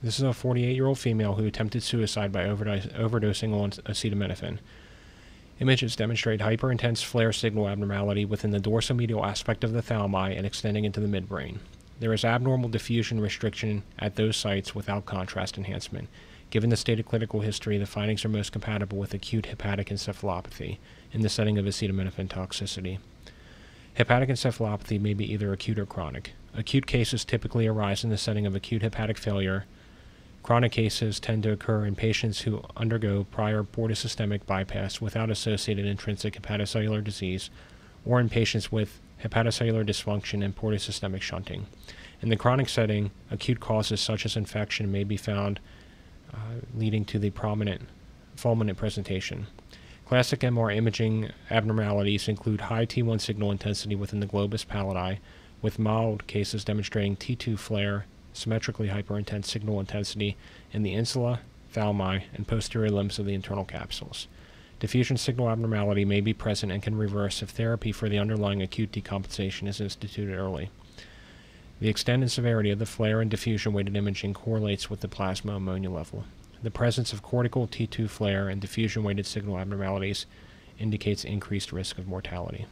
This is a 48 year old female who attempted suicide by overdose, overdosing on acetaminophen. Images demonstrate hyperintense FLAIR signal abnormality within the dorsomedial aspect of the thalami and extending into the midbrain. There is abnormal diffusion restriction at those sites without contrast enhancement. Given the stated clinical history, the findings are most compatible with acute hepatic encephalopathy in the setting of acetaminophen toxicity. Hepatic encephalopathy may be either acute or chronic. Acute cases typically arise in the setting of acute hepatic failure. Chronic cases tend to occur in patients who undergo prior portosystemic bypass without associated intrinsic hepatocellular disease, or in patients with hepatocellular dysfunction and portosystemic shunting. In the chronic setting, acute causes such as infection may be found uh, leading to the prominent fulminant presentation. Classic MR imaging abnormalities include high T1 signal intensity within the globus pallidi, with mild cases demonstrating T2 FLAIR, symmetrically hyperintense signal intensity in the insula, thalami, and posterior limbs of the internal capsules. Diffusion signal abnormality may be present and can reverse if therapy for the underlying acute decompensation is instituted early. The extent and severity of the FLAIR and diffusion weighted imaging correlates with the plasma ammonia level. The presence of cortical T2 FLAIR and diffusion weighted signal abnormalities indicates increased risk of mortality.